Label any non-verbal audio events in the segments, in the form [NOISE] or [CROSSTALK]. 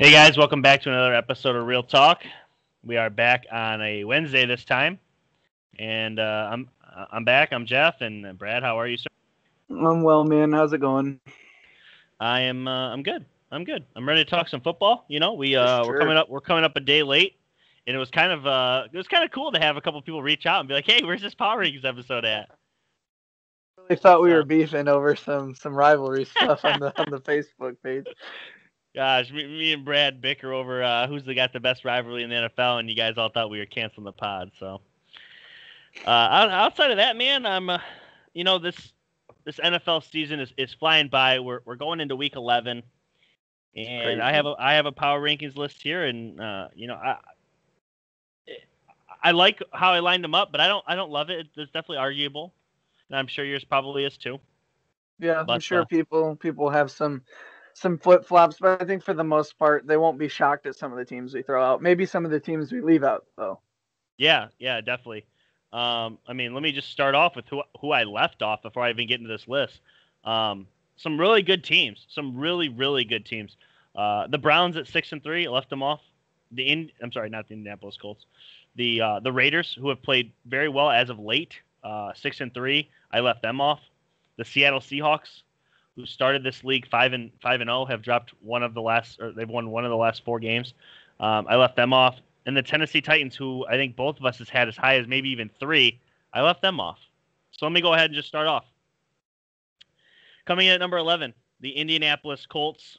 Hey guys, welcome back to another episode of Real Talk. We are back on a Wednesday this time, and uh, I'm I'm back. I'm Jeff and Brad. How are you, sir? I'm well, man. How's it going? I am. Uh, I'm good. I'm good. I'm ready to talk some football. You know, we uh, we're coming up. We're coming up a day late, and it was kind of uh, it was kind of cool to have a couple people reach out and be like, "Hey, where's this Power Rankings episode at?" I thought we were beefing over some some rivalry stuff on the on the Facebook page. [LAUGHS] Gosh, me, me and Brad bicker over uh, who's the got the best rivalry in the NFL, and you guys all thought we were canceling the pod. So, uh, outside of that, man, I'm, uh, you know, this this NFL season is, is flying by. We're we're going into week 11, and I have a I have a power rankings list here, and uh, you know, I I like how I lined them up, but I don't I don't love it. It's definitely arguable, and I'm sure yours probably is too. Yeah, I'm sure uh, people people have some some flip flops, but I think for the most part they won't be shocked at some of the teams we throw out. Maybe some of the teams we leave out though. Yeah, yeah, definitely. Um, I mean, let me just start off with who who I left off before I even get into this list. Um, some really good teams, some really really good teams. Uh, the Browns at six and three, left them off. The in, I'm sorry, not the Indianapolis Colts. The uh, the Raiders, who have played very well as of late, uh, six and three, I left them off. The Seattle Seahawks, who started this league five and five and zero, have dropped one of the last, or they've won one of the last four games. Um, I left them off and the Tennessee Titans, who I think both of us has had as high as maybe even three, I left them off. So let me go ahead and just start off. Coming in at number eleven, the Indianapolis Colts.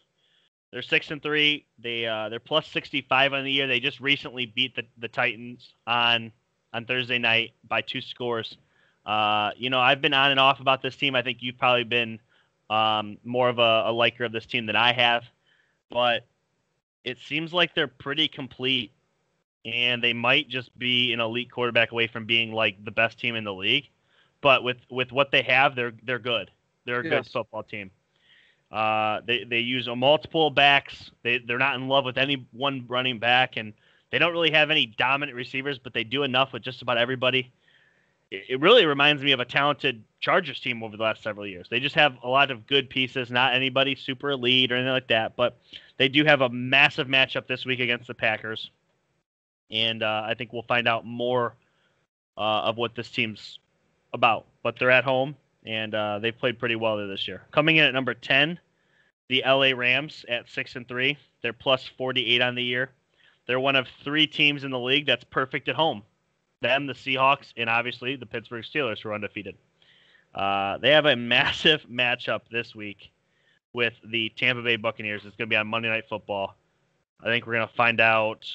They're six and three. They uh, they're plus sixty five on the year. They just recently beat the, the Titans on on Thursday night by two scores. Uh, you know, I've been on and off about this team. I think you've probably been um, more of a, a liker of this team than I have, but it seems like they're pretty complete and they might just be an elite quarterback away from being like the best team in the league. But with with what they have, they're they're good. They're a good football team. Uh, they they use a multiple backs. They they're not in love with any one running back, and they don't really have any dominant receivers, but they do enough with just about everybody. It, really reminds me of a talented Chargers team over the last several years. They just have a lot of good pieces, not anybody super elite or anything like that, but they do have a massive matchup this week against the Packers and uh, I think we'll find out more uh, of what this team's about. But they're at home, and uh, they've played pretty well there this year. Coming in at number ten, the LA Rams at six and three. They're plus forty eight on the year. They're one of three teams in the league that's perfect at home. Them, the Seahawks, and obviously the Pittsburgh Steelers, who are undefeated. Uh, they have a [LAUGHS] massive matchup this week with the Tampa Bay Buccaneers. It's going to be on Monday Night Football. I think we're going to find out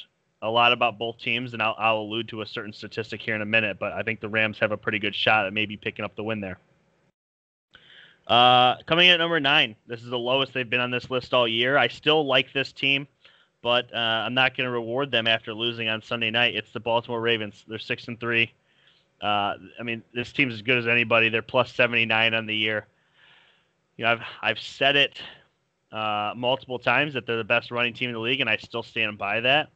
a lot about both teams, and I'll, I'll allude to a certain statistic here in a minute. But I think the Rams have a pretty good shot at maybe picking up the win there. Uh, coming in at number nine, this is the lowest they've been on this list all year. I still like this team, but uh, I'm not going to reward them after losing on Sunday night. It's the Baltimore Ravens. They're six and three. Uh, I mean, this team's as good as anybody. They're plus 79 on the year. You know, I've I've said it uh, multiple times that they're the best running team in the league, and I still stand by that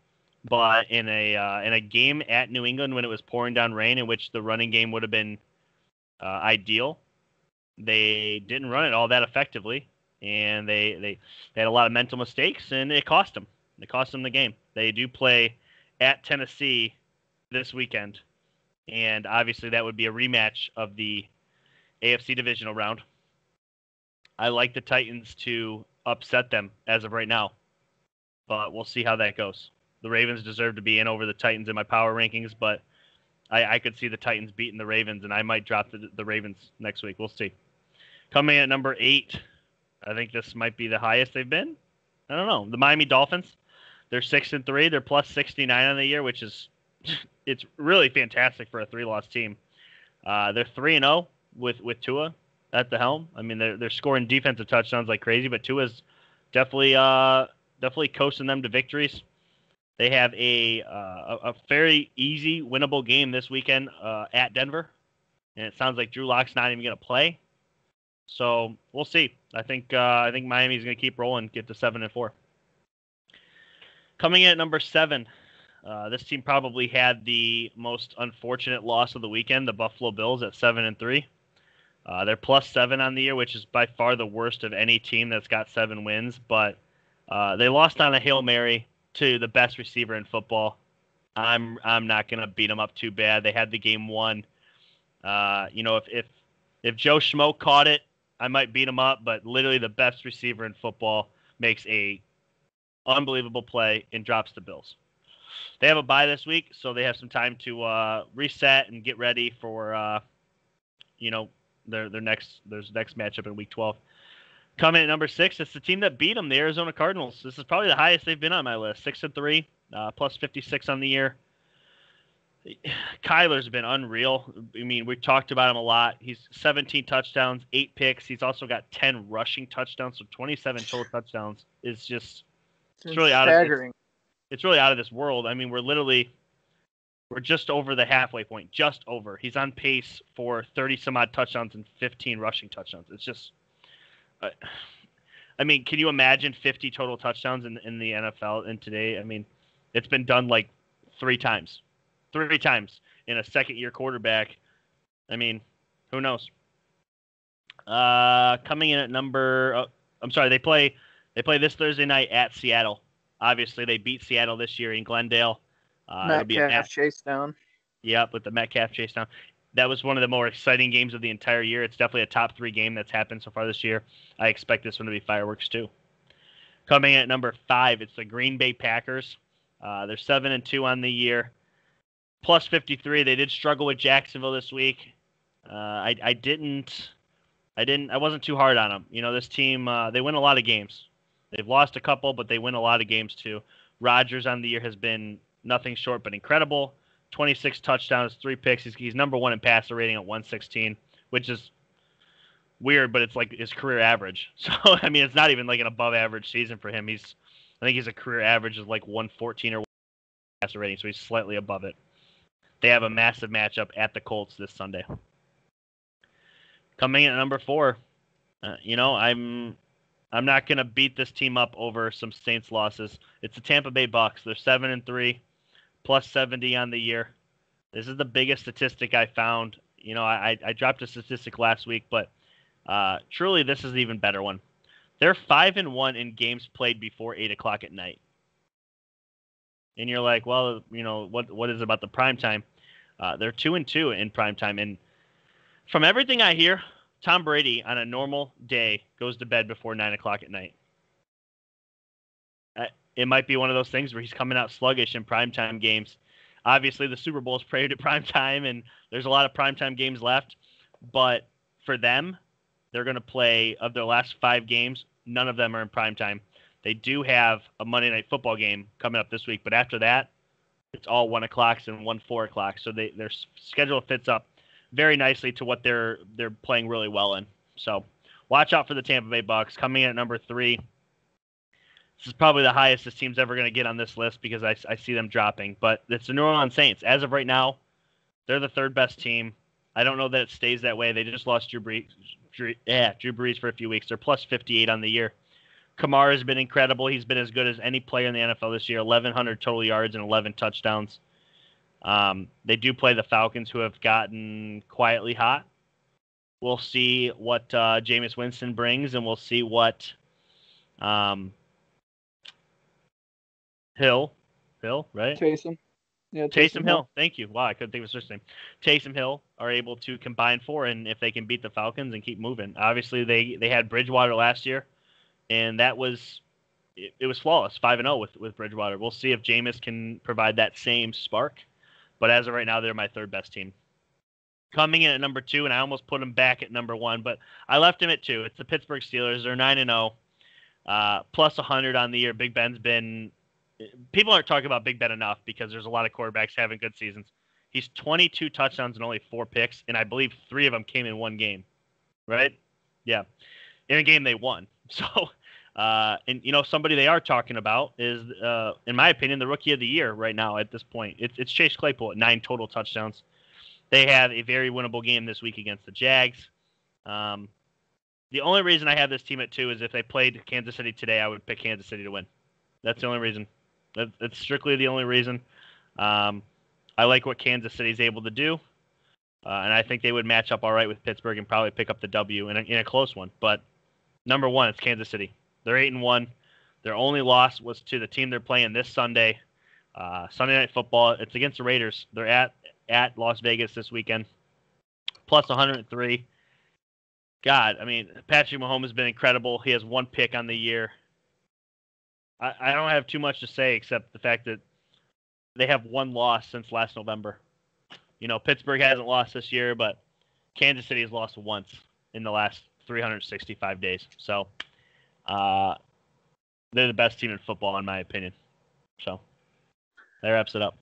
but in a uh, in a game at New England when it was pouring down rain, in which the running game would have been uh, ideal, they didn't run it all that effectively, and they, they they had a lot of mental mistakes, and it cost them. It cost them the game. They do play at Tennessee this weekend, and obviously that would be a rematch of the AFC divisional round. I like the Titans to upset them as of right now, but we'll see how that goes the Ravens deserve to be in over the Titans in my power rankings, but I, I could see the Titans beating the Ravens, and I might drop the, the Ravens next week. We'll see. Coming in at number eight, I think this might be the highest they've been. I don't know. The Miami Dolphins, they're six and three. They're plus sixty nine on the year, which is [LAUGHS] it's really fantastic for a three loss team. Uh, they're three and zero with with Tua at the helm. I mean, they're they're scoring defensive touchdowns like crazy, but Tua's definitely uh definitely coasting them to victories. They have a uh, a a very easy, winnable game this weekend uh, at Denver, and it sounds like Drew Lock's not even going to play. So we'll see. I think uh, I think Miami's going to keep rolling, get to seven and four. Coming in at number seven, uh, this team probably had the most unfortunate loss of the weekend. The Buffalo Bills at seven and three. Uh, they're plus seven on the year, which is by far the worst of any team that's got seven wins. But Uh, they lost on a hail mary to the best receiver in football. I'm I'm not gonna beat them up too bad. They had the game won. Uh, you know, if if if Joe Schmo caught it, I might beat him up. But literally, the best receiver in football makes a unbelievable play and drops the Bills. They have a bye this week, so they have some time to uh, reset and get ready for uh, you know their their next their next matchup in Week 12. Coming at number six, it's the team that beat them, the Arizona Cardinals. This is probably the highest they've been on my list, six and three, uh, plus 56 on the year. Kyler's been unreal. I mean, we've talked about him a lot. He's 17 touchdowns, eight picks. He's also got 10 rushing touchdowns, so 27 total touchdowns. Is just it's, it's really staggering. out of it's, it's really out of this world. I mean, we're literally we're just over the halfway point, just over. He's on pace for 30 some odd touchdowns and 15 rushing touchdowns. It's just, uh, I mean, can you imagine 50 total touchdowns in in the NFL in today? I mean, it's been done like three times three times in a second year quarterback. I mean, who knows? Uh, coming in at number, oh, I'm sorry, they play they play this Thursday night at Seattle. Obviously, they beat Seattle this year in Glendale. Uh, Metcalf Matt, chase down. Yep, with the Metcalf chase down. That was one of the more exciting games of the entire year. It's definitely a top three game that's happened so far this year. I expect this one to be fireworks too. Coming at number five, it's the Green Bay Packers. Uh, they're seven and two on the year plus 53. They did struggle with Jacksonville this week. Uh, I, I didn't, I didn't, I wasn't too hard on them. You know, this team, uh, they win a lot of games. They've lost a couple, but they win a lot of games too. Rodgers on the year has been nothing short but incredible. 26 touchdowns, three picks. He's, he's number one in passer rating at 116, which is weird, but it's like his career average. [LAUGHS] So I mean, it's not even like an above average season for him. He's, I think he's a career average of like 114 or passer rating, so he's slightly above it. They have a massive matchup at the Colts this Sunday. Coming in at number four, uh, you know, I'm I'm not going to beat this team up over some Saints losses. It's the Tampa Bay Bucks. They're seven and three, plus 70 on the year. This is the biggest statistic I found. You know, I, I dropped a statistic last week, but uh, truly, this is an even better one. They're five and one in games played before eight o'clock at night and you're like, well, you know, what what is about the prime time? Uh, they're two and two in prime time, and from everything I hear, Tom Brady on a normal day goes to bed before nine o'clock at night. Uh, it might be one of those things where he's coming out sluggish in primetime games. Obviously, the Super Bowl is [LAUGHS] prayed at prime time, and there's a lot of primetime games left. But for them, they're going to play of their last five games. None of them are in prime time. They do have a Monday night football game coming up this week, but after that, it's all one o'clocks and one four o'clock. So they, their schedule fits up very nicely to what they're they're playing really well in. So watch out for the Tampa Bay Bucks coming in at number three. This is probably the highest this team's ever going to get on this list because I, I see them dropping. But it's the New Orleans Saints. As of right now, they're the third best team. I don't know that it stays that way. They just lost Drew Brees, Drew, yeah, Drew Brees for a few weeks. They're plus 58 on the year. Kamara has been incredible. He's been as good as any player in the NFL this year 1,100 total yards and 11 touchdowns. Um, they do play the Falcons, who have gotten quietly hot. We'll see what uh, Jameis Winston brings, and we'll see what um, Hill, Hill, right? Taysom. Yeah, Taysom, Taysom Hill. Hill. Thank you. Wow, I couldn't think of his first name. Taysom Hill are able to combine for, and if they can beat the Falcons and keep moving, obviously they they had Bridgewater last year and that was it, it was flawless, five and zero oh with with Bridgewater. We'll see if Jameis can provide that same spark, but as of right now, they're my third best team. Coming in at number two, and I almost put them back at number one, but I left him at two. It's the Pittsburgh Steelers. They're nine and zero, oh, uh, plus hundred on the year. Big Ben's been people aren't talking about Big Ben enough because there's a lot of quarterbacks having good seasons. He's 22 touchdowns and only four picks, and I believe three of them came in one game. Right? Yeah, in a game they won. [LAUGHS] So uh, and you know somebody they are talking about is, uh, in my opinion, the rookie of the year right now at this point. It's, it's Chase Claypool at nine total touchdowns. They have a very winnable game this week against the Jags. Um, the only reason I have this team at two is if they played Kansas City today, I would pick Kansas City to win. That's the only reason. That, that's strictly the only reason. Um, I like what Kansas City is able to do, uh, and I think they would match up all right with Pittsburgh and probably pick up the W in a, in a close one. But number one, it's Kansas City. They're eight and one. Their only loss was to the team they're playing this Sunday, uh, Sunday Night Football. It's against the Raiders. They're at at Las Vegas this weekend, plus 103. God, I mean, Patrick Mahomes has been incredible. He has one pick on the year. I, I don't have too much to say except the fact that they have one loss since last November. You know, Pittsburgh hasn't lost this year, but Kansas City has lost once in the last 365 days. So uh, they're the best team in football, in my opinion. So that wraps it up.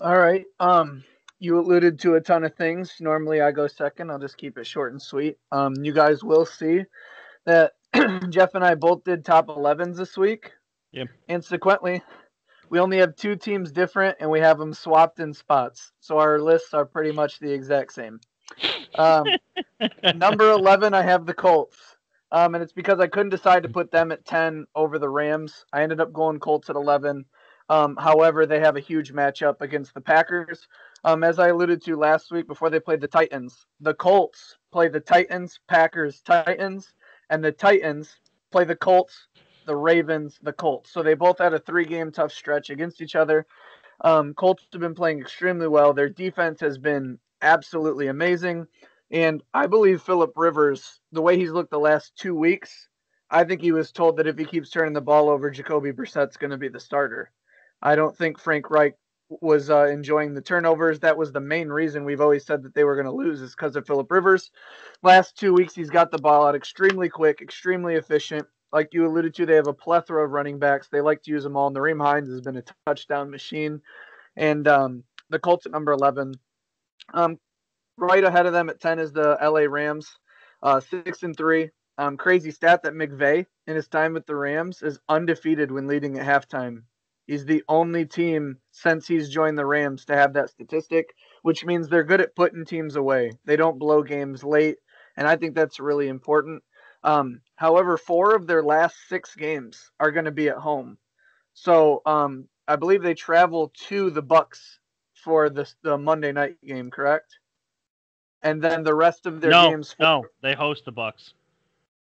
All right. Um, you alluded to a ton of things. Normally I go second. I'll just keep it short and sweet. Um, you guys will see that [CLEARS THROAT] Jeff and I both did top 11s this week. Yep. Consequently, we only have two teams different and we have them swapped in spots. So our lists are pretty much the exact same. Um, [LAUGHS] number 11, I have the Colts. Um, and it's because I couldn't decide to put them at 10 over the Rams. I ended up going Colts at 11. Um, however, they have a huge matchup against the Packers. Um, as I alluded to last week before they played the Titans, the Colts play the Titans, Packers, Titans, and the Titans play the Colts, the Ravens, the Colts. So they both had a three game tough stretch against each other. Um, Colts have been playing extremely well. Their defense has been absolutely amazing. And I believe Philip Rivers, the way he's looked the last two weeks, I think he was told that if he keeps turning the ball over, Jacoby Brissett's going to be the starter. I don't think Frank Reich was uh, enjoying the turnovers. That was the main reason we've always said that they were going to lose is because of Philip Rivers. Last two weeks, he's got the ball out extremely quick, extremely efficient. Like you alluded to, they have a plethora of running backs. They like to use them all. And Nyheim Hines has been a touchdown machine. And um, the Colts at number 11. Um, right ahead of them at 10 is the LA Rams, uh, 6 and 3. Um, crazy stat that McVay in his time with the Rams is undefeated when leading at halftime. He's the only team since he's joined the Rams to have that statistic, which means they're good at putting teams away. They don't blow games late, and I think that's really important. Um, however, four of their last six games are going to be at home. So um, I believe they travel to the Bucks for the, the Monday night game, correct? And then the rest of their no, games. No, they host the Bucks.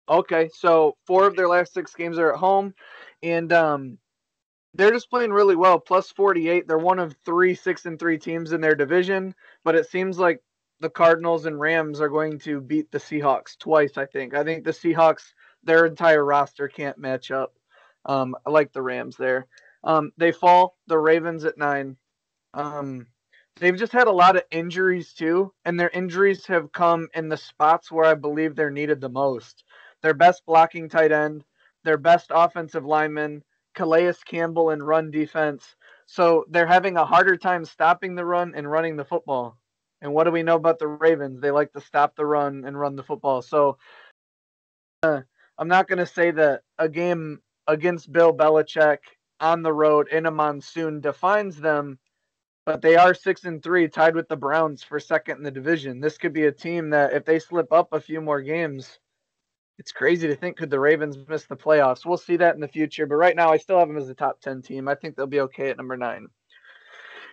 Okay, so four of their last six games are at home, and um, they're just playing really well. Plus 48. They're one of three six and three teams in their division, but it seems like the Cardinals and Rams are going to beat the Seahawks twice. I think. I think the Seahawks, their entire roster can't match up. Um, I like the Rams there. Um, they fall. The Ravens at nine. Um, they've just had a lot of injuries too, and their injuries have come in the spots where I believe they're needed the most. Their best blocking tight end, their best offensive lineman, Calais Campbell in run defense. So they're having a harder time stopping the run and running the football. And what do we know about the Ravens? They like to stop the run and run the football. So uh, I'm not going to say that a game against Bill Belichick on the road in a monsoon defines them, but they are six and three, tied with the Browns for second in the division. This could be a team that, if they slip up a few more games, it's crazy to think could the Ravens miss the playoffs. We'll see that in the future, but right now I still have them as a top 10 team. I think they'll be okay at number 9.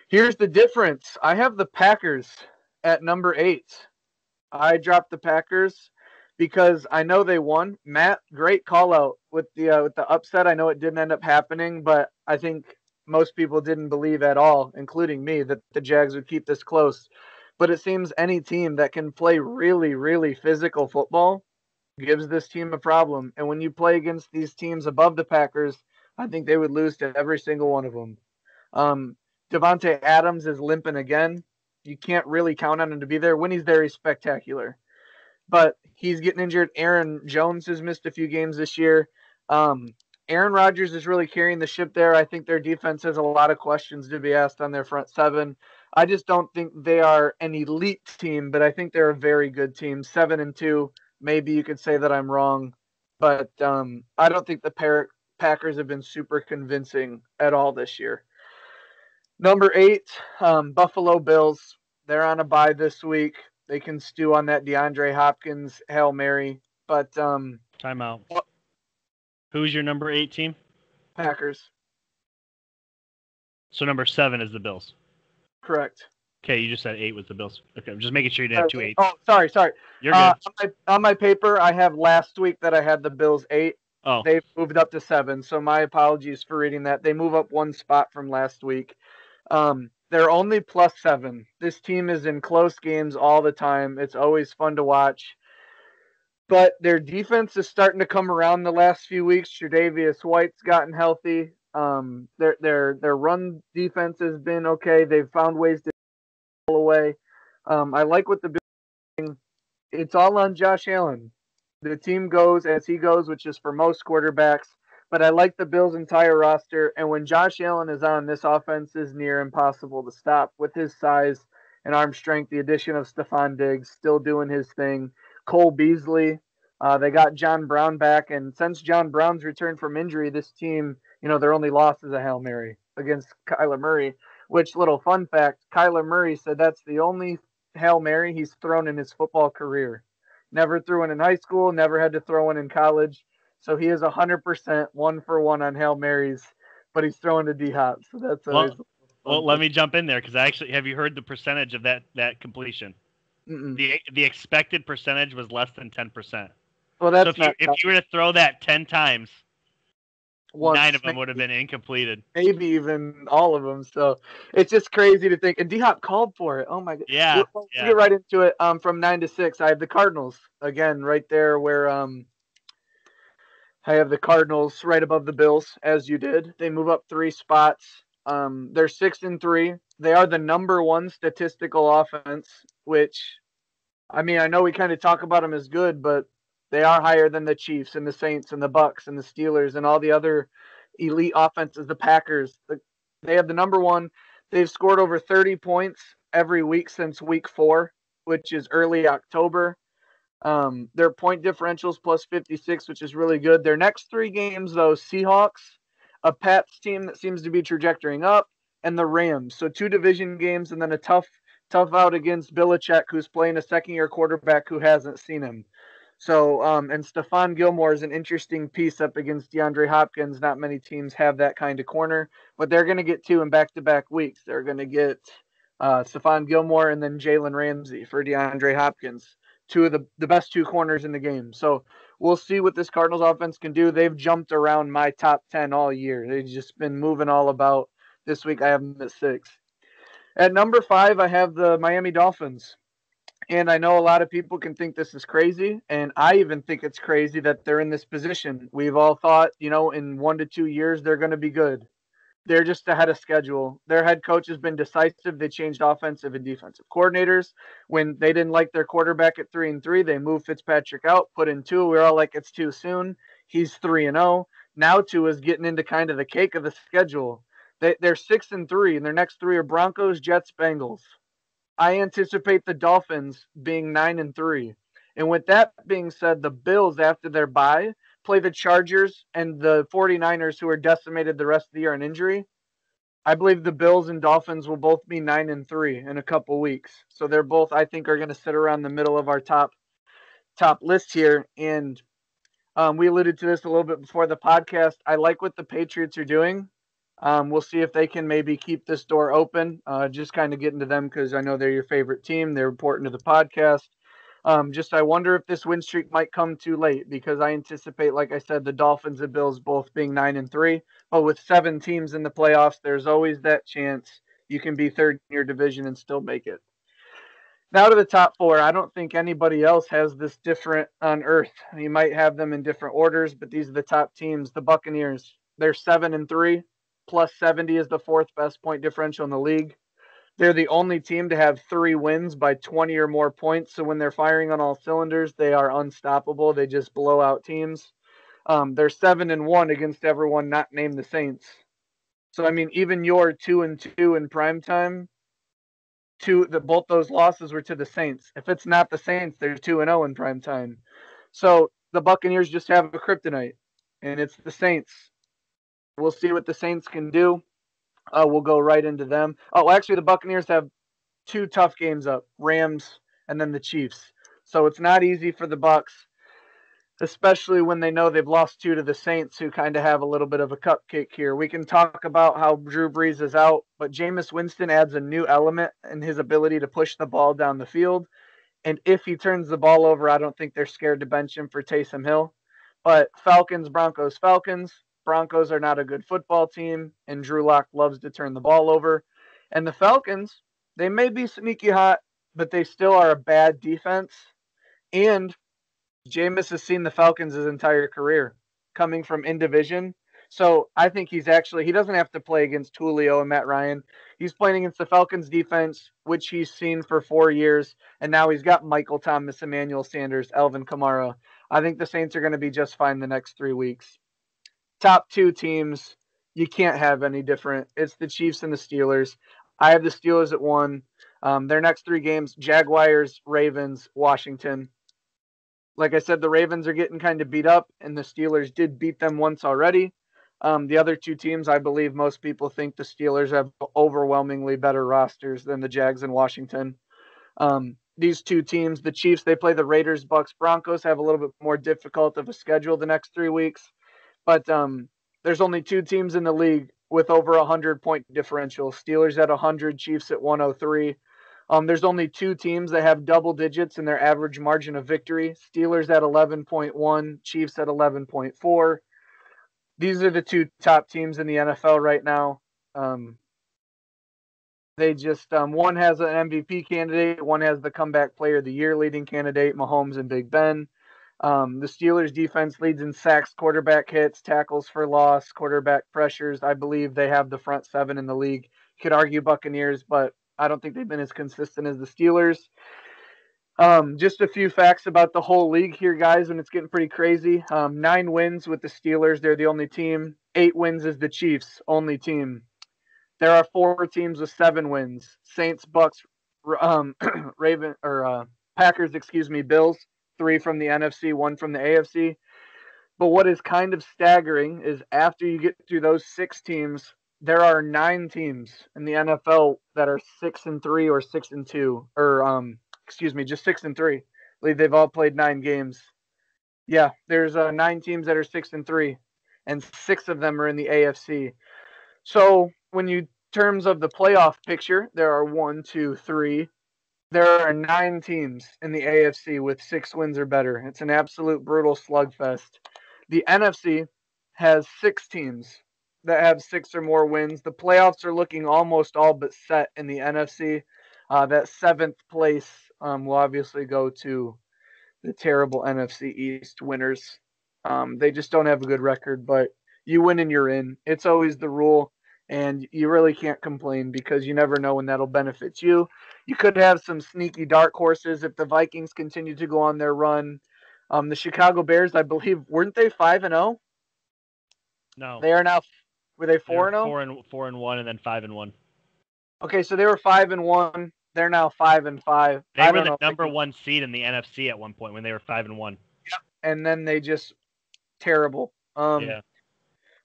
Here's the difference. I have the Packers at number 8. I dropped the Packers because I know they won. Matt, great call out with the uh, with the upset. I know it didn't end up happening, but I think most people didn't believe at all, including me, that the Jags would keep this close. But it seems any team that can play really, really physical football gives this team a problem. And when you play against these teams above the Packers, I think they would lose to every single one of them. Um, Davante Adams is limping again. You can't really count on him to be there. When he's there, he's spectacular. But he's getting injured. Aaron Jones has missed a few games this year. Um, Aaron Rodgers is really carrying the ship there. I think their defense has a lot of questions to be asked on their front seven. I just don't think they are an elite team, but I think they're a very good team. Seven and two maybe you could say that I'm wrong, but um, I don't think the Par- Packers have been super convincing at all this year. Number eight, um, Buffalo Bills. They're on a bye this week. They can stew on that DeAndre Hopkins Hail Mary, but um, timeout. Who's your number eight team? Packers. So number seven is the Bills. Correct. Okay, you just said eight was the Bills. Okay, I'm just making sure you didn't have two eights. Oh, sorry, sorry. You're good. Uh, on, my, on, my, paper, I have last week that I had the Bills eight. Oh, They've moved up to seven. So my apologies for reading that. They move up one spot from last week. Um, they're only plus seven. This team is in close games all the time. It's always fun to watch. But their defense is starting to come around the last few weeks. Tre'Davious White's gotten healthy. Um, their their their run defense has been okay. They've found ways to pull away. Um, I like what the. It's all on Josh Allen. The team goes as he goes, which is for most quarterbacks. But I like the Bills' entire roster, and when Josh Allen is on, this offense is near impossible to stop with his size and arm strength. The addition of Stefon Diggs still doing his thing. Cole Beasley. Uh, they got John Brown back, and since John Brown's returned from injury, this team, you know, their only loss is a hail mary against Kyler Murray. Which little fun fact: Kyler Murray said that's the only hail mary he's thrown in his football career. Never threw one in high school, never had to throw one in college. So he is 100% one for one on Hail Marys, but he's throwing to D Hop. So that's well, well, let me jump in there because I actually have you heard the percentage of that that completion? Mm-mm. The the expected percentage was less than 10%. Well, that's so if you, if you were to throw that 10 times, once, nine of them would have been incompleted. maybe even all of them. So it's just crazy to think. And D Hop called for it. Oh my god. Yeah, we'll yeah. get right into it. Um, from nine to six, I have the Cardinals again right there where um. I have the Cardinals right above the Bills, as you did. They move up three spots. Um, they're six and three. They are the number one statistical offense, which, I mean, I know we kind of talk about them as good, but they are higher than the Chiefs and the Saints and the Bucks and the Steelers and all the other elite offenses. The Packers, the, they have the number one. They've scored over 30 points every week since week four, which is early October. Um, their point differentials plus 56, which is really good. Their next three games, though, Seahawks, a Pats team that seems to be trajectorying up, and the Rams. So two division games, and then a tough, tough out against Belichick, who's playing a second-year quarterback who hasn't seen him. So, um, and Stephon Gilmore is an interesting piece up against DeAndre Hopkins. Not many teams have that kind of corner, but they're going to get two in back-to-back weeks. They're going to get uh, Stephon Gilmore and then Jalen Ramsey for DeAndre Hopkins two of the, the best two corners in the game. So we'll see what this Cardinals offense can do. They've jumped around my top 10 all year. They've just been moving all about. This week I have them at six. At number five, I have the Miami Dolphins. And I know a lot of people can think this is crazy. And I even think it's crazy that they're in this position. We've all thought, you know, in one to two years, they're going to be good they're just ahead of schedule. Their head coach has been decisive. They changed offensive and defensive coordinators. When they didn't like their quarterback at three and three, they moved Fitzpatrick out, put in Tua. We are all like, it's too soon. He's three and zero. Now Tua is getting into kind of the cake of the schedule. They, they're six and three, and their next three are Broncos, Jets, Bengals. I anticipate the Dolphins being nine and three. And with that being said, the Bills after their bye play the Chargers and the 49ers, who are decimated the rest of the year on injury. I believe the Bills and Dolphins will both be nine and three in a couple weeks. So they're both, I think, are going to sit around the middle of our top top list here. And um, we alluded to this a little bit before the podcast. I like what the Patriots are doing. Um, we'll see if they can maybe keep this door open. Uh, just kind of getting to them because I know they're your favorite team. They're important to the podcast. Um, just I wonder if this win streak might come too late because I anticipate, like I said, the Dolphins and Bills both being nine and three. But with seven teams in the playoffs, there's always that chance you can be third in your division and still make it. Now to the top four. I don't think anybody else has this different on earth. You might have them in different orders, but these are the top teams. The Buccaneers, they're seven and three, plus 70 is the fourth best point differential in the league. They're the only team to have three wins by 20 or more points. So when they're firing on all cylinders, they are unstoppable. They just blow out teams. Um, they're seven and one against everyone not named the Saints. So I mean, even your two and two in prime time, two the both those losses were to the Saints. If it's not the Saints, they're two and zero in prime time. So the Buccaneers just have a kryptonite, and it's the Saints. We'll see what the Saints can do. Uh, we'll go right into them. Oh, actually, the Buccaneers have two tough games up: Rams and then the Chiefs. So it's not easy for the Bucks, especially when they know they've lost two to the Saints, who kind of have a little bit of a cupcake here. We can talk about how Drew Brees is out, but Jameis Winston adds a new element in his ability to push the ball down the field. And if he turns the ball over, I don't think they're scared to bench him for Taysom Hill. But Falcons, Broncos, Falcons. Broncos are not a good football team, and Drew Lock loves to turn the ball over. And the Falcons, they may be sneaky hot, but they still are a bad defense. And Jameis has seen the Falcons his entire career, coming from in division. So I think he's actually he doesn't have to play against Julio and Matt Ryan. He's playing against the Falcons defense, which he's seen for four years, and now he's got Michael Thomas, Emmanuel Sanders, Alvin Kamara. I think the Saints are going to be just fine the next three weeks. Top two teams, you can't have any different. It's the Chiefs and the Steelers. I have the Steelers at one. Um, their next three games: Jaguars, Ravens, Washington. Like I said, the Ravens are getting kind of beat up, and the Steelers did beat them once already. Um, the other two teams, I believe most people think the Steelers have overwhelmingly better rosters than the Jags and Washington. Um, these two teams, the Chiefs, they play the Raiders, Bucks, Broncos, have a little bit more difficult of a schedule the next three weeks. But um, there's only two teams in the league with over a hundred point differential. Steelers at 100, Chiefs at 103. Um, there's only two teams that have double digits in their average margin of victory. Steelers at 11.1, Chiefs at 11.4 these are the two top teams in the NFL right now. Um, they just um, one has an MVP candidate, one has the comeback player of the year leading candidate, Mahomes and Big Ben. Um, the Steelers defense leads in sacks, quarterback hits, tackles for loss, quarterback pressures. I believe they have the front seven in the league. You could argue Buccaneers, but I don't think they've been as consistent as the Steelers. Um, just a few facts about the whole league here, guys, and it's getting pretty crazy. Um, nine wins with the Steelers, they're the only team. Eight wins is the Chiefs, only team. There are four teams with seven wins: Saints, Bucks, um, [CLEARS THROAT] Raven, or uh, Packers, excuse me, Bills. Three from the NFC, one from the AFC. But what is kind of staggering is after you get through those six teams, there are nine teams in the NFL that are six and three or six and two, or um, excuse me, just six and three. I believe they've all played nine games. Yeah, there's uh, nine teams that are six and three, and six of them are in the AFC. So when you terms of the playoff picture, there are one, two, three. There are nine teams in the AFC with six wins or better. It's an absolute brutal slugfest. The NFC has six teams that have six or more wins. The playoffs are looking almost all but set in the NFC. Uh, that seventh place um, will obviously go to the terrible NFC East winners. Um, they just don't have a good record, but you win and you're in. It's always the rule, and you really can't complain because you never know when that'll benefit you. You could have some sneaky dark horses if the Vikings continue to go on their run. Um, the Chicago Bears, I believe, weren't they five and zero? Oh? No, they are now. Were they four and zero? Oh? Four and four and one, and then five and one. Okay, so they were five and one. They're now five and five. They were the number one seed in the NFC at one point when they were five and one. Yep. And then they just terrible. Um, yeah.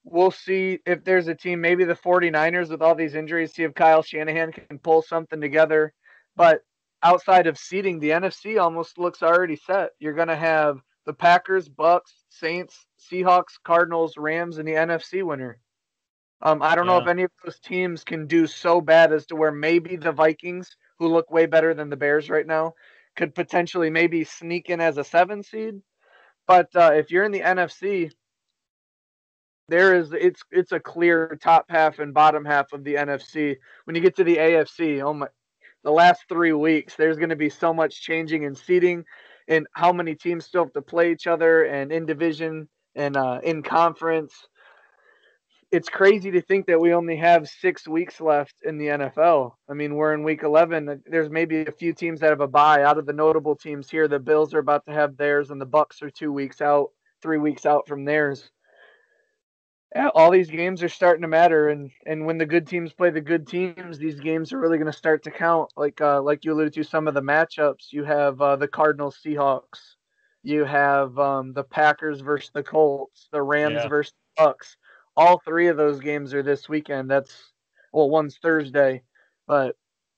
We'll see if there's a team, maybe the 49ers with all these injuries, see if Kyle Shanahan can pull something together. But outside of seeding, the NFC almost looks already set. You're going to have the Packers, Bucks, Saints, Seahawks, Cardinals, Rams, and the NFC winner. Um, I don't yeah. know if any of those teams can do so bad as to where maybe the Vikings who look way better than the Bears right now, could potentially maybe sneak in as a seven seed. But uh, if you're in the NFC, there is it's it's a clear top half and bottom half of the NFC. When you get to the AFC, oh my, the last three weeks, there's going to be so much changing in seating and how many teams still have to play each other, and in division and uh, in conference it's crazy to think that we only have six weeks left in the NFL. I mean, we're in week 11. There's maybe a few teams that have a bye. Out of the notable teams here, the Bills are about to have theirs, and the Bucks are two weeks out, three weeks out from theirs. All these games are starting to matter, and and when the good teams play the good teams, these games are really going to start to count. Like uh, like you alluded to, some of the matchups. You have uh, the Cardinals, Seahawks. You have um, the Packers versus the Colts, the Rams yeah. versus the Bucks all three of those games are this weekend. That's well, one's Thursday, but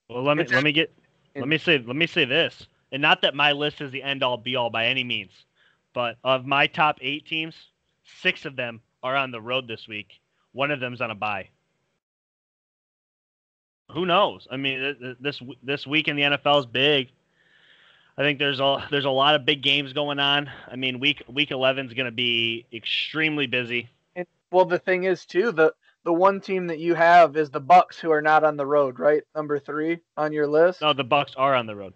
well, let me let me get let me say let me say this, and not that my list is the end all be all by any means, but of my top eight teams, six of them are on the road this week. One of them's on a bye. Who knows? I mean, this this week in the NFL is big. I think there's a there's a lot of big games going on. I mean, week week 11 is going to be extremely busy. And, well, the thing is too the the one team that you have is the Bucks, who are not on the road, right? Number three on your list. No, the Bucks are on the road.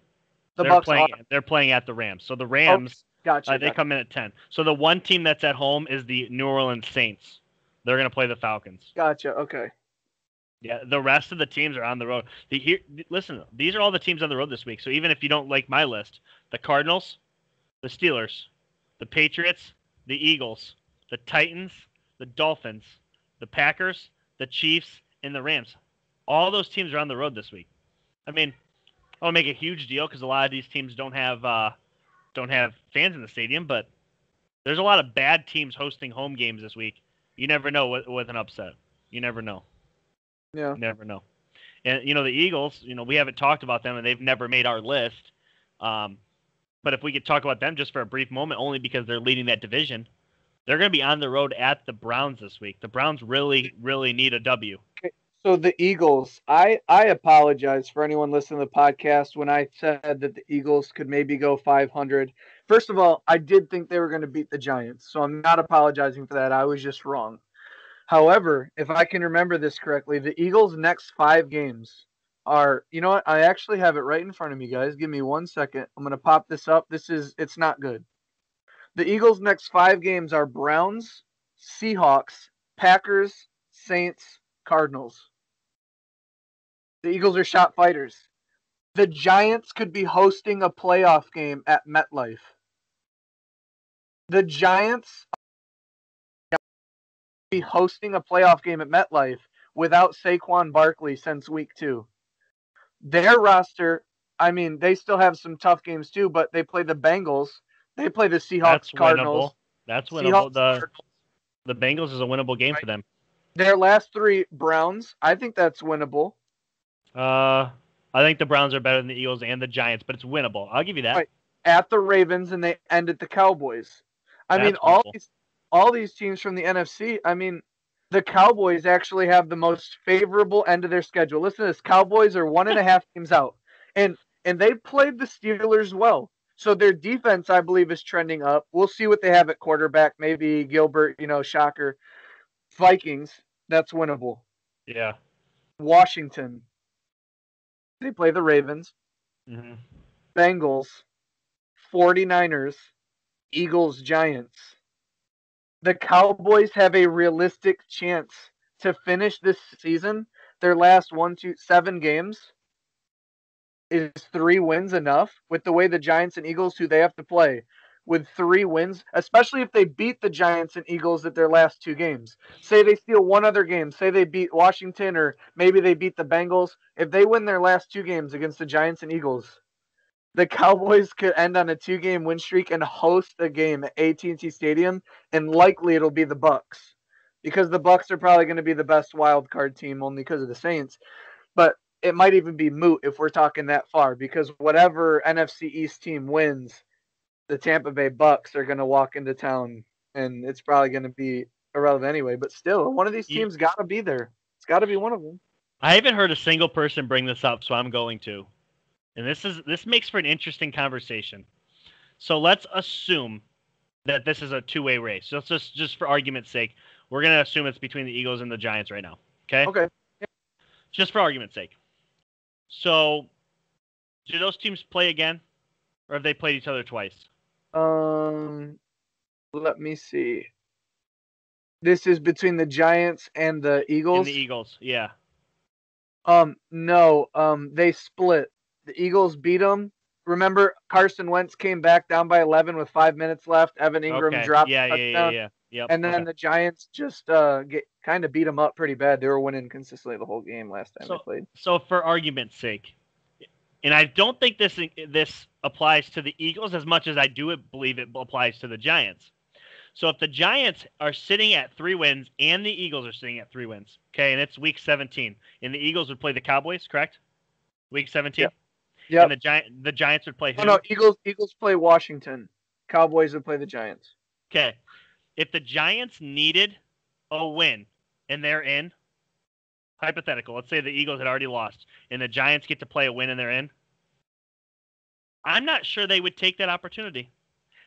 the they're Bucks playing. are. They're playing at the Rams. So the Rams, Gotcha. uh, they gotcha. come in at 10. So the one team that's at home is the New Orleans Saints. They're going to play the Falcons. Gotcha. Okay. Yeah, the rest of the teams are on the road. The here, listen, these are all the teams on the road this week. So even if you don't like my list, the Cardinals, the Steelers, the Patriots, the Eagles, the Titans, the Dolphins, the Packers, the Chiefs, and the Rams, all those teams are on the road this week. I mean, I don't make a huge deal because a lot of these teams don't have uh, don't have fans in the stadium, but there's a lot of bad teams hosting home games this week. You never know with, with an upset. You never know. Yeah. You never know. And you know the Eagles. You know we haven't talked about them, and they've never made our list. Um, but if we could talk about them just for a brief moment, only because they're leading that division, they're going to be on the road at the Browns this week. The Browns really, really need a W. So the Eagles, I I apologize for anyone listening to the podcast when I said that the Eagles could maybe go 500. First of all, I did think they were going to beat the Giants, so I'm not apologizing for that. I was just wrong. However, if I can remember this correctly, the Eagles' next five games are, you know what? I actually have it right in front of me, guys. Give me one second. I'm going to pop this up. This is, it's not good. The Eagles' next five games are Browns, Seahawks, Packers, Saints, Cardinals. The Eagles are shot fighters. The Giants could be hosting a playoff game at MetLife. The Giants be hosting a playoff game at MetLife without Saquon Barkley since week two. Their roster, I mean, they still have some tough games too, but they play the Bengals, they play the Seahawks, That's Cardinals. winnable. That's winnable. Seahawks, the Cardinals. the Bengals is a winnable game Right. for them. Their last three Browns, I think that's winnable. Uh, I think the Browns are better than the Eagles and the Giants, but it's winnable. I'll give you that. Right. At the Ravens, and they end at the Cowboys. I mean, That's all winnable. these all these teams from the NFC. I mean, the Cowboys actually have the most favorable end of their schedule. Listen to this: Cowboys are one and a half games out, and and they played the Steelers well. So their defense, I believe, is trending up. We'll see what they have at quarterback. Maybe Gilbert, you know, shocker. Vikings, that's winnable. Yeah. Washington, they play the Ravens. hmm Bengals, 49ers, Eagles, Giants. The Cowboys have a realistic chance to finish this season. Their last one, two, seven games is three wins enough with the way the Giants and Eagles, who they have to play, with three wins, especially if they beat the Giants and Eagles at their last two games. Say they steal one other game, say they beat Washington or maybe they beat the Bengals. If they win their last two games against the Giants and Eagles, the Cowboys could end on a two-game win streak and host a game at AT&T Stadium, and likely it'll be the Bucks, because the Bucks are probably going to be the best wild card team only because of the Saints. But it might even be moot if we're talking that far, because whatever NFC East team wins, the Tampa Bay Bucks are going to walk into town, and it's probably going to be irrelevant anyway. But still, one of these teams got to be there. It's got to be one of them. I haven't heard a single person bring this up, so I'm going to. And this is this makes for an interesting conversation. So let's assume that this is a two-way race. So let's just just for argument's sake, we're gonna assume it's between the Eagles and the Giants right now. Okay. Okay. Just for argument's sake. So, do those teams play again, or have they played each other twice? Um, let me see. This is between the Giants and the Eagles. the Eagles, yeah. Um, no. Um, they split. The Eagles beat them. Remember, Carson Wentz came back down by 11 with five minutes left. Evan Engram okay. dropped. Yeah, a yeah, yeah, yeah. Yep. And then okay. the Giants just uh get kind of beat them up pretty bad. They were winning consistently the whole game last time So- they played. so for argument's sake, and I don't think this this applies to the Eagles as much as I do it believe it applies to the Giants. So if the Giants are sitting at three wins and the Eagles are sitting at three wins, okay, and it's week 17, and the Eagles would play the Cowboys, correct? Week 17. Yep. Yep. And the Giant the Giants would play who? Oh no, Eagles Eagles play Washington. Cowboys would play the Giants. Okay. If the Giants needed a win and they're in, hypothetical, let's say the Eagles had already lost and the Giants get to play a win and they're in. I'm not sure they would take that opportunity.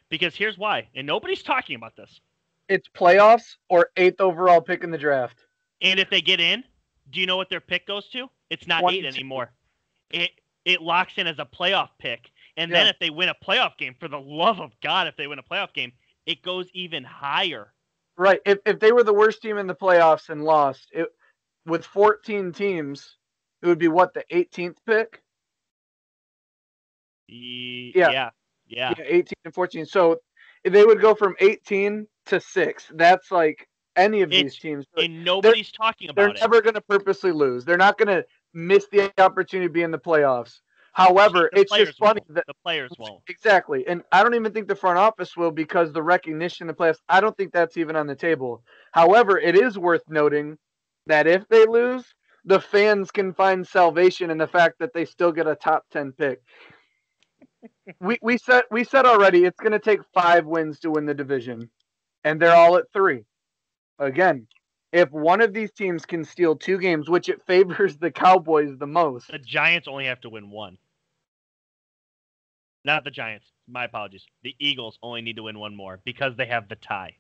Because here's why, and nobody's talking about this. It's playoffs or eighth overall pick in the draft. And if they get in, do you know what their pick goes to? It's not 22. eight anymore. It it locks in as a playoff pick. And then if they win a playoff game, for the love of God, if they win a playoff game, it goes even higher. Right. If if they were the worst team in the playoffs and lost, it with 14 teams, it would be what the 18th pick. Ye- Yeah. Yeah. Yeah. Yeah, 18 and 14. So they would go from 18 to six. That's like any of these teams. And nobody's talking about it. They're never going to purposely lose. They're not going to miss the opportunity to be in the playoffs. However, The it's just funny won't. that the players won't. Exactly. And I don't even think the front office will because the recognition of the playoffs, I don't think that's even on the table. However, it is worth noting that if they lose, the fans can find salvation in the fact that they still get a top 10 pick. We we said we said already it's going to take 5 wins to win the division and they're all at 3. Again, if one of these teams can steal two games, which it favors the Cowboys the most, The Giants only have to win one. Not the Giants. My apologies. The Eagles only need to win one more because they have the tie.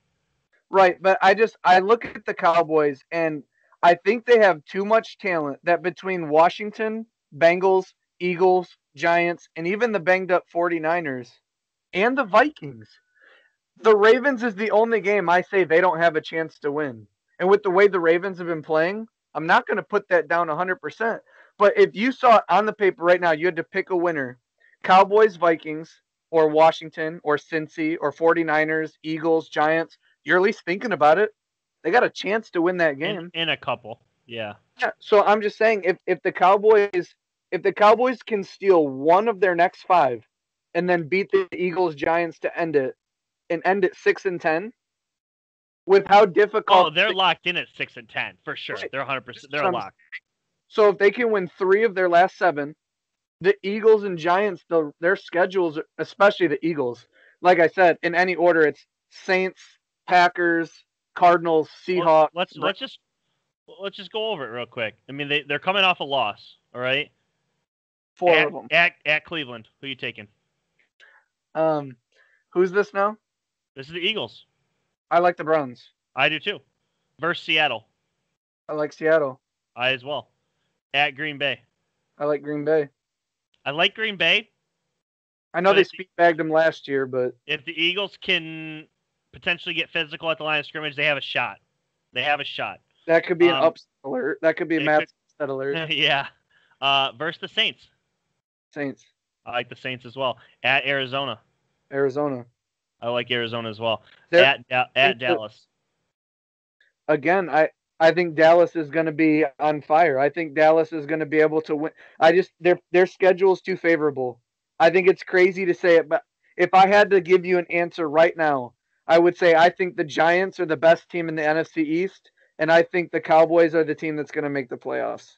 Right, but I just I look at the Cowboys and I think they have too much talent that between Washington, Bengals, Eagles, Giants, and even the banged up 49ers and the Vikings. The Ravens is the only game I say they don't have a chance to win. And with the way the Ravens have been playing, I'm not going to put that down 100%. But if you saw it on the paper right now, you had to pick a winner Cowboys, Vikings, or Washington, or Cincy, or 49ers, Eagles, Giants you're at least thinking about it. They got a chance to win that game. In, in a couple. Yeah. Yeah, so I'm just saying if if the Cowboys if the Cowboys can steal one of their next five and then beat the Eagles Giants to end it and end it six and ten with how difficult Oh, they're locked in at six and ten for sure. Right. They're hundred percent. They're locked. so if they can win three of their last seven, the Eagles and Giants, the, their schedules, especially the Eagles, like I said, in any order, it's Saints, Packers, Cardinals, Seahawks. let's let's just let's just go over it real quick. I mean, they they're coming off a loss. All right. Four at, of them. at at Cleveland. Who you taking? Um, who's this now? This is the Eagles. I like the Browns. I do too. Versus Seattle. I like Seattle. I as well. At Green Bay. I like Green Bay. I like Green Bay. I know they speed bagged them last year, but If the Eagles can potentially get physical at the line of scrimmage, they have a shot. They have a shot. that could be an Um, upset alert. That could be a Matt alert. [LAUGHS] yeah. Uh, versus the Saints. Saints, I like the Saints as well. At Arizona. Arizona. I like Arizona as well. They're- At Da- at Dallas. again, I I think Dallas is going to be on fire. I think Dallas is going to be able to win. I just their their schedule is too favorable. I think it's crazy to say it, but if I had to give you an answer right now, I would say I think the Giants are the best team in the NFC East, and I think the Cowboys are the team that's going to make the playoffs.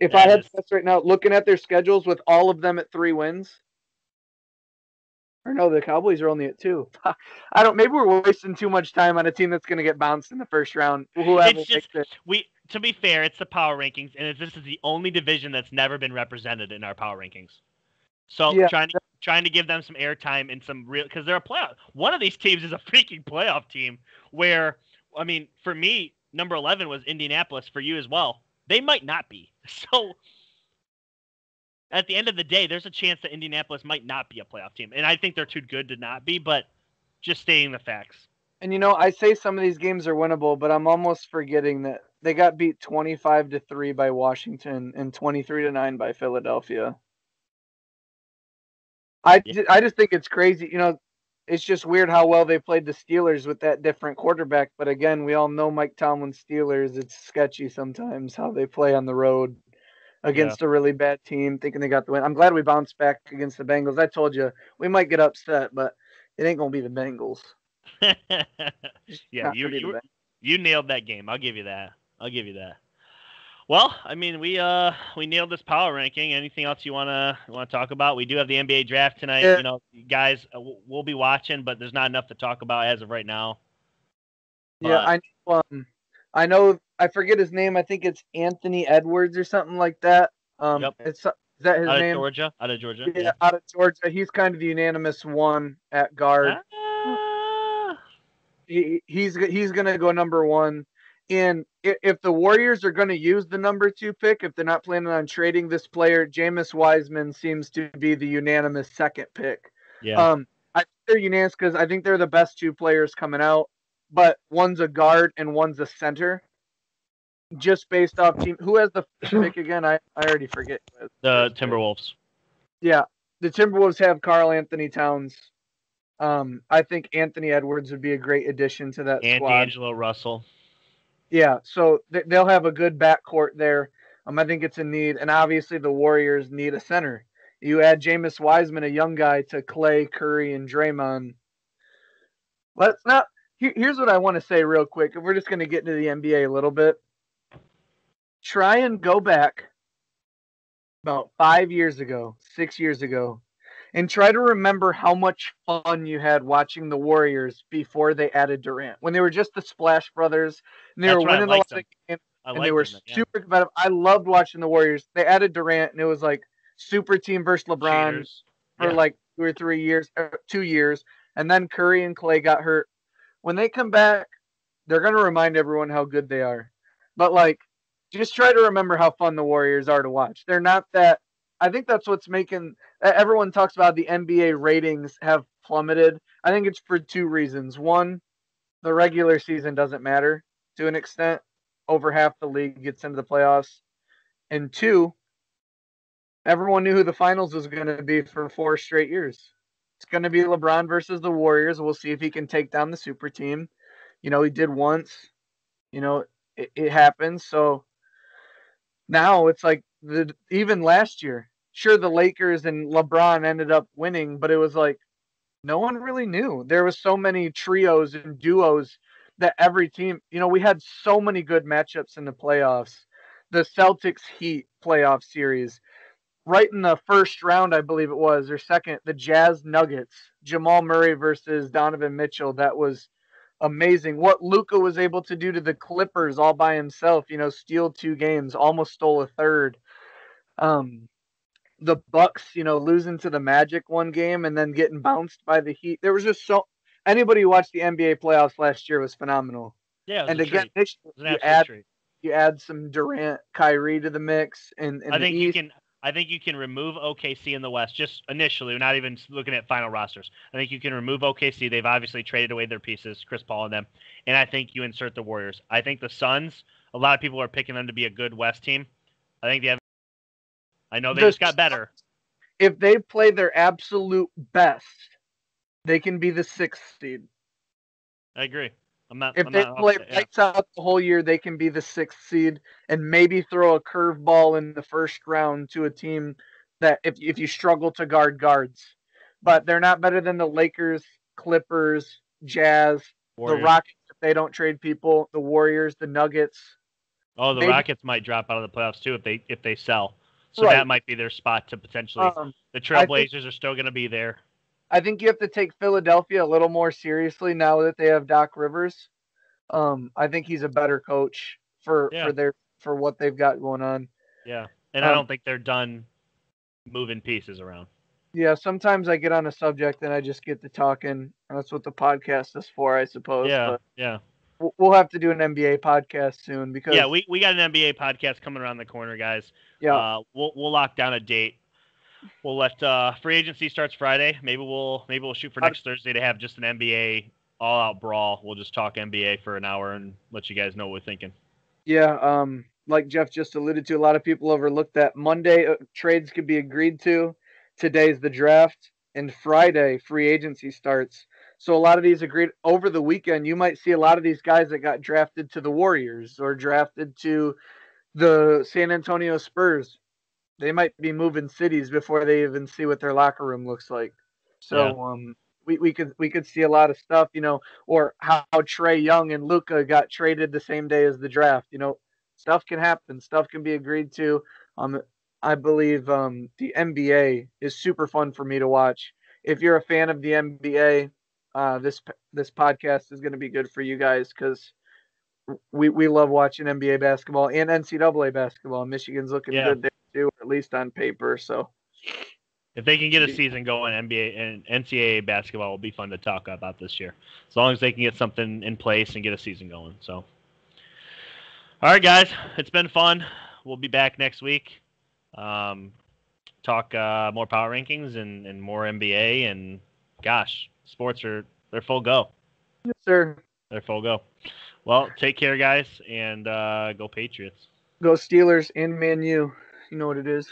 If I had is- right now, looking at their schedules with all of them at three wins, or no, the Cowboys are only at two. [LAUGHS] I don't. Maybe we're wasting too much time on a team that's going to get bounced in the first round. Whoever It's just it. we. To be fair, it's the power rankings, and this is the only division that's never been represented in our power rankings. So Yeah. trying to trying to give them some airtime and some real because they're a playoff. One of these teams is a [LAUGHS] freaking playoff team. Where I mean, for me, number eleven was Indianapolis. For you as well, they might not be. [LAUGHS] So at the end of the day, there's a chance that Indianapolis might not be a playoff team, and I think they're too good to not be. But just stating the facts. And you know, I say some of these games are winnable, but I'm almost forgetting that they got beat 25 to three by Washington and 23 to nine by Philadelphia. I Yeah. I just think it's crazy. You know, it's just weird how well they played the Steelers with that different quarterback. But again, we all know Mike Tomlin's Steelers. It's sketchy sometimes how they play on the road against a really bad team, thinking they got the win. I'm glad we bounced back against the Bengals. I told you we might get upset, but it ain't gonna be the Bengals. [LAUGHS] yeah, you, gonna be the you you nailed that game. I'll give you that. I'll give you that. Well, I mean, we uh we nailed this power ranking. Anything else you wanna want to talk about? We do have the NBA draft tonight. Yeah. You know, guys, uh, we'll be watching, but there's not enough to talk about as of right now. Yeah, I know. Um, I know. I forget his name. I think it's Anthony Edwards or something like that. Um, Yep. it's Is that his out name? of Georgia. Out of Georgia. Yeah, out of Georgia. He's kind of the unanimous one at guard. Ah, He, he's he's gonna go number one. And i- if the Warriors are going to use the number two pick, if they're not planning on trading this player, James Wiseman seems to be the unanimous second pick. yeah. Um, I think they're unanimous because I think they're the best two players coming out, but one's a guard and one's a center. Just based off team, who has the [CLEARS THROAT] pick again? I, I already forget. the Timberwolves. Yeah, the Timberwolves have Karl-Anthony Towns. Um, I think Anthony Edwards would be a great addition to that And squad. D'Angelo Russell. Yeah, so th- they'll have a good backcourt there. Um, I think it's a need, and obviously the Warriors need a center. You add James Wiseman, a young guy, to Clay, Curry, and Draymond. Let's not. Here, here's what I want to say real quick. We're just going to get into the NBA a little bit, try and go back about five years ago, six years ago, and try to remember how much fun you had watching the Warriors before they added Durant. When they were just the Splash Brothers, and they That's were winning a lot of games, and they were them, yeah. super competitive. I loved watching the Warriors. They added Durant, and it was like super team versus LeBron Cheaters. for Yeah. like two or three years, or two years, and then Curry and Clay got hurt. When they come back, they're gonna remind everyone how good they are. But like, just try to remember how fun the Warriors are to watch. They're not that. I think that's what's making everyone talks about the NBA ratings have plummeted. I think it's for two reasons. One, the regular season doesn't matter to an extent. Over half the league gets into the playoffs. And two, everyone knew who the finals was going to be for four straight years. It's going to be LeBron versus the Warriors. We'll see if he can take down the super team. You know, he did once. You know, it, it happens. So now it's like the even last year, sure the Lakers and LeBron ended up winning, but it was like no one really knew. There was so many trios and duos that every team, you know, we had so many good matchups in the playoffs. The Celtics Heat playoff series, right in the first round, I believe it was, or second, the Jazz Nuggets, Jamal Murray versus Donovan Mitchell. That was amazing. What Luka was able to do to the Clippers all by himself, you know, steal two games, almost stole a third. Um, the Bucks, you know, losing to the Magic one game and then getting bounced by the Heat. There was just so anybody who watched the NBA playoffs last year was phenomenal. Yeah, was And again, this you add treat. you add some Durant, Kyrie to the mix, and, and I think you can. I think you can remove OKC in the West just initially. We're not even looking at final rosters. I think you can remove OKC. They've obviously traded away their pieces, Chris Paul and them, and I think you insert the Warriors. I think the Suns. A lot of people are picking them to be a good West team. I think they have. I know they The just got better. if they play their absolute best, they can be the sixth seed. I agree. I'm not. If I'm they not play upset, yeah. lights out the whole year, they can be the sixth seed and maybe throw a curveball in the first round to a team that if if you struggle to guard guards. But they're not better than the Lakers, Clippers, Jazz, Warriors. the Rockets if they don't trade people, the Warriors, the Nuggets. Oh, the Rockets might drop out of the playoffs too if they if they sell. So Right. that might be their spot to potentially. Um, the I think- Trailblazers are still going to be there. I think you have to take Philadelphia a little more seriously now that they have Doc Rivers. Um, I think he's a better coach for Yeah. for their for what they've got going on. Yeah, and I Um, don't think they're done moving pieces around. Yeah, sometimes I get on a subject and I just get to talking. That's what the podcast is for, I suppose. Yeah, But yeah, we'll- we'll have to do an NBA podcast soon because yeah. We, we got an NBA podcast coming around the corner, guys. Yeah, Uh, we'll we'll lock down a date. We'll let uh, free agency starts Friday. Maybe we'll maybe we'll shoot for next Thursday to have just an NBA all out brawl. We'll just talk NBA for an hour and let you guys know what we're thinking. yeah. Um, like Jeff just alluded to, a lot of people overlooked that Monday uh, trades could be agreed to. Today's the draft, and Friday free agency starts. So a lot of these agreed over the weekend. You might see a lot of these guys that got drafted to the Warriors or drafted to the San Antonio Spurs. They might be moving cities before they even see what their locker room looks like. So Yeah. um, we, we could we could see a lot of stuff, you know, or how, how Trae Young and Luka got traded the same day as the draft. You know, stuff can happen. Stuff can be agreed to. Um, I believe um, the NBA is super fun for me to watch. If you're a fan of the NBA, uh, this this podcast is going to be good for you guys because we we love watching NBA basketball and NCAA basketball. Michigan's looking Yeah. good there too, or at at least on paper. So if they can get a season going, NBA and NCAA basketball will be fun to talk about this year. As long as they can get something in place and get a season going. So, all right, guys, it's been fun. We'll be back next week. Um, talk uh, more power rankings and, and more NBA and gosh, sports are they're full go. Yes, sir. They're full go. Well, take care, guys, and uh, go Patriots. Go Steelers and Man U. You know what it is.